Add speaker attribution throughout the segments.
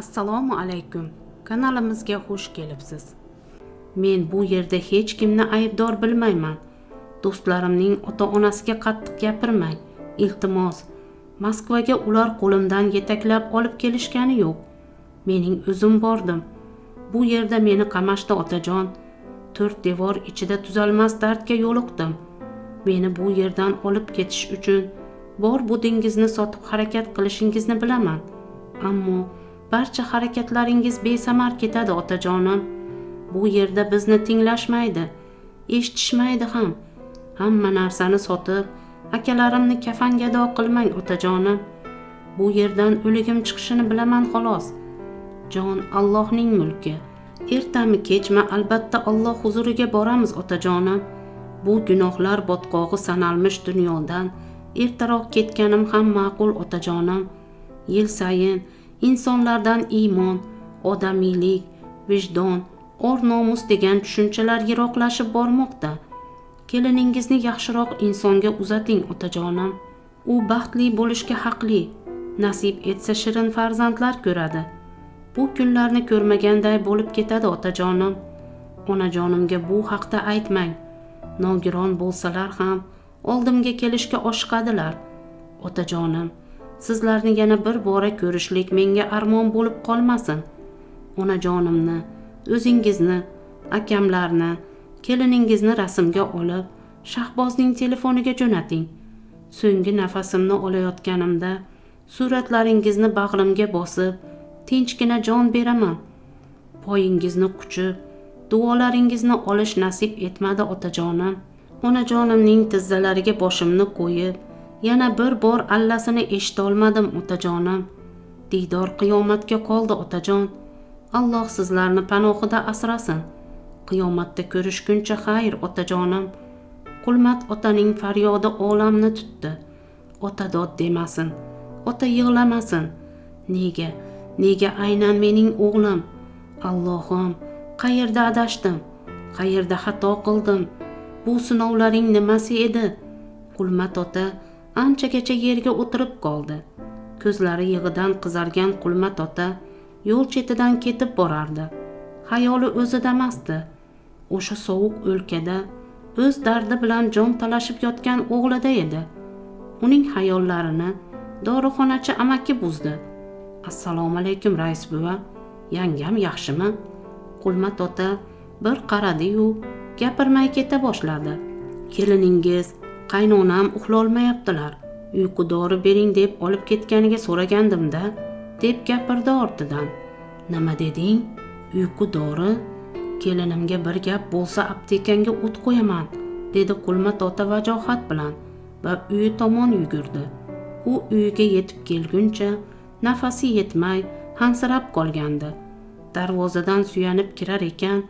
Speaker 1: assalomu alaykum. Kanalimizga xush kelibsiz. Men bu yerda hech kimni aybdor bilmayman. Do'stlarimning ota onasiga qattiq gapirmang. Iltimos moskvaga ular qo'limdan yetaklab olib kelishgani yo'q. Mening o'zim bordim. Bu yerda meni qamashdi otajon to'rt devor ichida tuzalmas dardga yo'liqdim. Meni bu yerdan olib ketish uchun bor budingizni sotib harakat qilishingizni bilaman. Ammo barcha harakatlaringiz besamar ketadi otajonim. Bu yerda bizni tinglashmaydi eshitishmaydi ham. Hamma narsani sotib akalarimni kafangado qilmang otajonim. Bu yerdan o'ligim chiqishini bilaman xolos. Jon allohning mulki. Ertami kechmi albatta olloh huzuriga boramiz otajonim. Bu gunohlar botqog'i sanalmish dunyodan ertaroq ketganim ham ma'qul otajonim. Yil sayin insonlardan iymon odamiylik vijdon or nomus degan tushunchalar yiroqlashib bormoqda. Keliningizni yaxshiroq insonga uzating otajonim. U baxtli bo'lishga haqli. Nasib etsa shirin farzandlar ko'radi. Bu kunlarni ko'rmaganday bo'lib ketadi otajonim. Onajonimga bu haqda aytmang. Nogiron bo'lsalar ham oldimga kelishga oshiqadilar. Otajonim sizlarni yana bir bora ko'rishlik menga armon bo'lib qolmasin. Onajonimni o'zingizni akamlarni keliningizni rasmga olib shahbozning telefoniga jo'nating. So'nggi nafasimni olayotganimda suratlaringizni bag'rimga bosib tinchgina jon beraman. Poyingizni quchib duolaringizni olish nasib etmadi otajonim. Onajonimning tizzalariga boshimni qo'yib yana bir bor allasini eshitolmadim otajonim. Diydor qiyomatga qoldi otajon. Alloh sizlarni panohida asrasin. Qiyomatda ko'rishguncha xayr otajonim. Qulmat otaning faryodi olamni tutdi. Ota dod demasin ota yig'lamasin. Nega nega aynan mening o'g'lim? Allohim qayerda adashdim? Qayerda xato qildim? Bu sinovlaring nimasi edi? Qulmat ota anchagacha yerga o'tirib qoldi. Ko'zlari yig'idan qizargan qulmat ota yo'l chetidan ketib borardi. Xayoli o'zidamasdi o'sha sovuq o'lkada o'z dardi bilan jon talashib yotgan o'g'lida edi. Uning xayollarini dorixonachi amaki buzdi. Assalomu alaykum rais buva. Yangam yaxshimi? Qulmat ota bir qaradi-yu gapirmay keta boshladi. Keliningiz qaynonam uxlolmayaptilar. Uyqu dori bering deb olib ketganiga so'ragandimda deb gapirdi ortidan. Nima deding? Uyqu dori? Kelinimga bir gap bo'lsa aptekangga o't qo'yaman dedi qulmat ota vajohat bilan va uyi tomon yugurdi. U uyiga yetib kelguncha nafasi yetmay hansirab qolgandi. Darvozadan suyanib kirar ekan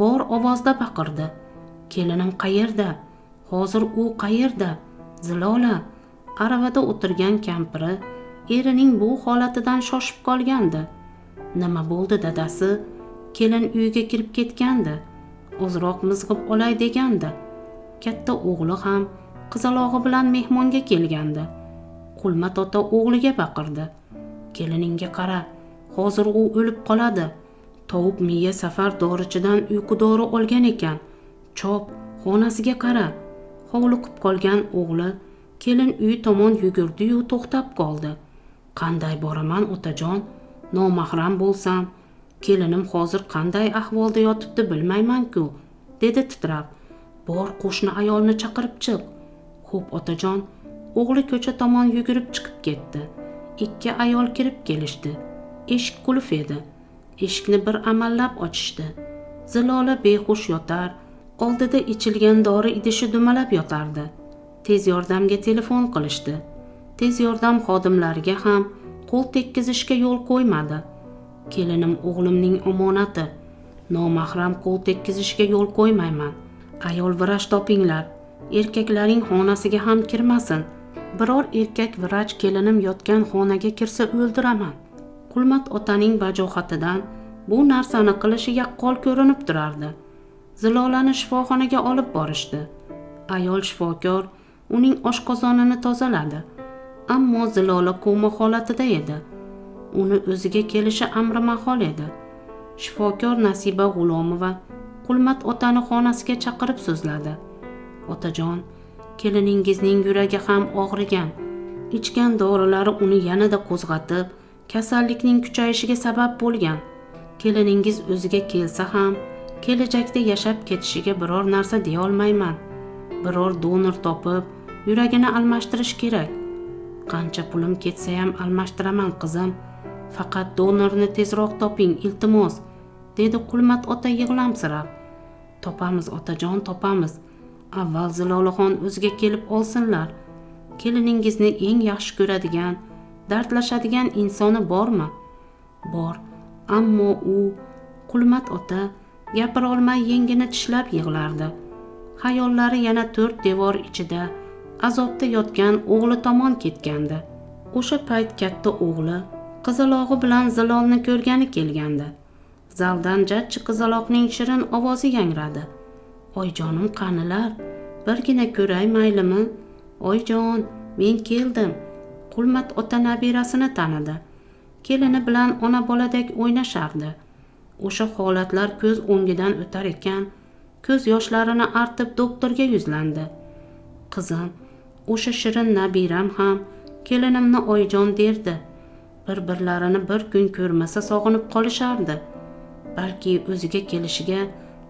Speaker 1: bor ovozda baqirdi. Kelinim qayerda? Hozir u qayerda? Zilola aravada o'tirgan kampiri erining bu holatidan shoshib qolgandi. Nima bo'ldi dadasi? Kelin uyiga kirib ketgandi. Ozroq mizg'ib olay degandi. Katta o'g'li ham qizalog'i bilan mehmonga kelgandi. Qulmat ota o'g'liga baqirdi. Keliningga qara hozir u o'lib qoladi. Tovuq miya safar dorichidan uyqu dori olgan ekan. Chop xonasiga qara. Hovliqib qolgan o'g'li kelin uyi tomon yugurdi-yu to'xtab qoldi. Qanday boraman otajon? Nomahram bo'lsam kelinim hozir qanday ahvolda yotibdi bilmayman-ku dedi titrab. Bor qo'shni ayolni chaqirib chiq. Xo'p otajon. O'g'li ko'cha tomon yugurib chiqib ketdi. Ikki ayol kirib kelishdi. Eshik qulf edi. Eshikni bir amallab ochishdi. Zilola behush yotar oldida ichilgan dori idishi dumalab yotardi. Tez yordamga telefon qilishdi. Tez yordam xodimlariga ham qo'l tekkizishga yo'l qo'ymadi. Kelinim o'g'limning omonati. Nomahram qo'l tekkizishga yo'l qo'ymayman. Ayol vrach topinglar. Erkaklaring xonasiga ham kirmasin. Biror erkak vrach kelinim yotgan xonaga kirsa o'ldiraman. Qulmat otaning vajohatidan bu narsani qilishi yaqqol ko'rinib turardi. Zilolani shifoxonaga olib borishdi. Ayol shifokor uning oshqozonini tozaladi ammo zilola koma holatida edi. Uni o'ziga kelishi amri mahol edi. Shifokor nasiba g'ulomova qulmat otani xonasiga chaqirib so'zladi. Otajon keliningizning yuragi ham og'rigan. Ichgan dorilari uni yanada qo'zg'atib kasallikning kuchayishiga sabab bo'lgan. Keliningiz o'ziga kelsa ham kelajakda yashab ketishiga biror narsa deya olmayman biror donor topib yuragini almashtirish kerak. Qancha pulim ketsa ham almashtiraman qizim. Faqat donorni tezroq toping iltimos dedi qulmat ota yig'lamsirab topamiz otajon topamiz. Avval zilolaxon o'ziga kelib olsinlar. Keliningizni eng yaxshi ko'radigan dardlashadigan insoni bormi? Bor ammo u qulmat ota gapirolmay yengini tishlab yig'lardi. Xayollari yana to'rt devor ichida azobda yotgan o'g'li tomon ketgandi. O'sha payt katta o'g'li qizalog'i bilan zilolni ko'rgani kelgandi. Zaldan jajji qizaloqning shirin ovozi yangradi. Oyjonim qanilar? Birgina ko'ray maylimi? Oyjon men keldim. Qulmat ota nabirasini tanidi. Kelini bilan ona boladek o'ynashardi. O'sha holatlar ko'z o'ngidan o'tar ekan. Ko'z yoshlarini artib doktorga yuzlandi. Qizim o'sha shirin nabiram ham kelinimni oyijon derdi. Bir birlarini bir kun ko'rmasa sog'inib qolishardi. Balki o'ziga kelishiga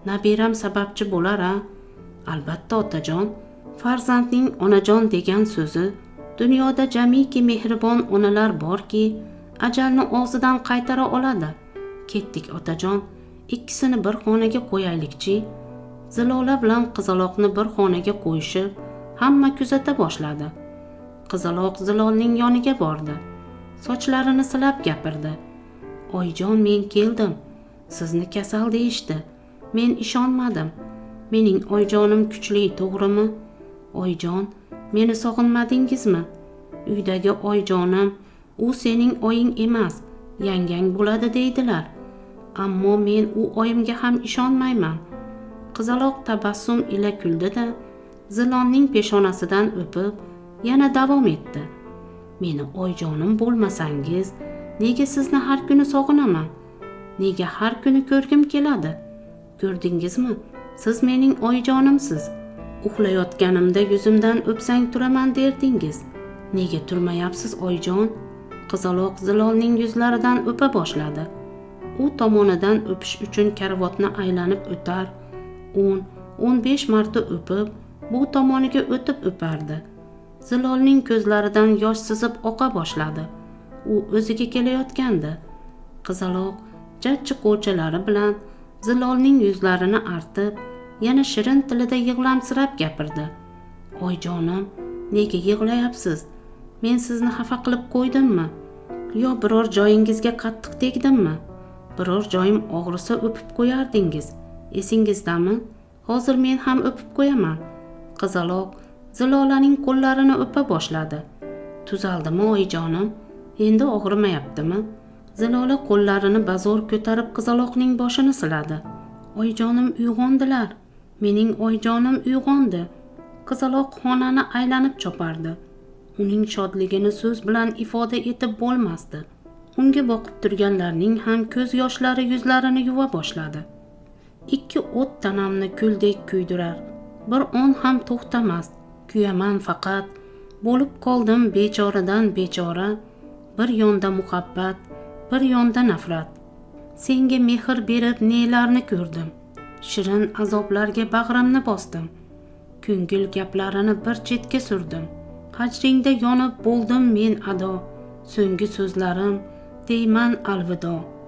Speaker 1: nabiram sababchi bo'lar a albatta otajon. Farzandning onajon degan so'zi dunyoda jamiki mehribon onalar borki ajalni og'zidan qaytara oladi. Ketdik otajon. Ikkisini bir xonaga qo'yaylikchi zilola bilan qizaloqni bir xonaga qo'yishib hamma kuzata boshladi. Qizaloq zilolning yoniga bordi. Sochlarini silab gapirdi. Oyijon men keldim. Sizni kasal deyishdi. Men ishonmadim. Mening oyjonim kuchli to'g'rimi? Oyijon meni sog'inmadingizmi? Uydagi oyjonim u sening oying emas yangang bo'ladi deydilar. Ammo men u oyimga ham ishonmayman. Qizaloq tabassum ila kuldi da zilonning peshonasidan o'pib yana davom etdi. Meni oyjonim bo'lmasangiz nega sizni har kuni sog'inaman? Nega har kuni ko'rgim keladi? Ko'rdingizmi siz mening oyjonimsiz. Uxlayotganimda yuzimdan o'psang turaman derdingiz. Nega turmayapsiz oyjon? Qizaloq zilolning yuzlaridan o'pa boshladi. U tomonidan o'pish uchun karavotni aylanib o'tar. O'n o'n besh marta o'pib bu tomoniga o'tib o'pardi. Zilolning ko'zlaridan yosh sizib oqa boshladi. U o'ziga kelayotgandi. Qizaloq jajji qo'lchalari bilan zilolning yuzlarini artib yana shirin tilida yig'lamsirab gapirdi. Oyijonim nega yig'layapsiz? Men sizni xafa qilib qo'ydimmi? Yo biror joyingizga qattiq tegdimmi? Biror joyim og'risa o'pib qo'yardingiz. Esingizdami hozir men ham o'pib qo'yaman. Qizaloq zilolaning qo'llarini o'pa boshladi. Tuzaldimi oyijonim? Endi og'rimayaptimi? Zilola qo'llarini bazo'r ko'tarib qizaloqning boshini siladi. Oyijonim uyg'ondilar. Mening oyijonim uyg'ondi. Qizaloq xonani aylanib chopardi. Uning shodligini so'z bilan ifoda etib bo'lmasdi. Unga boqib turganlarning ham ko'z yoshlari yuzlarini yuva boshladi. Ikki o't tanamni kuldek kuydirar bir on ham to'xtamas kuyaman faqat. Bo'lib qoldim bechoradan bechora bir yonda muhabbat bir yonda nafrat. Senga mehr berib nelarni ko'rdim? Shirin azoblarga bag'rimni bosdim. Ko'ngil gaplarini bir chetga surdim. Hajringda yonib bo'ldim men ado so'nggi so'zlarim Teğmen Alvedo